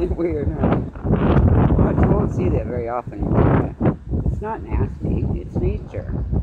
weird, huh? Well, you won't see that very often. It's not nasty, it's nature.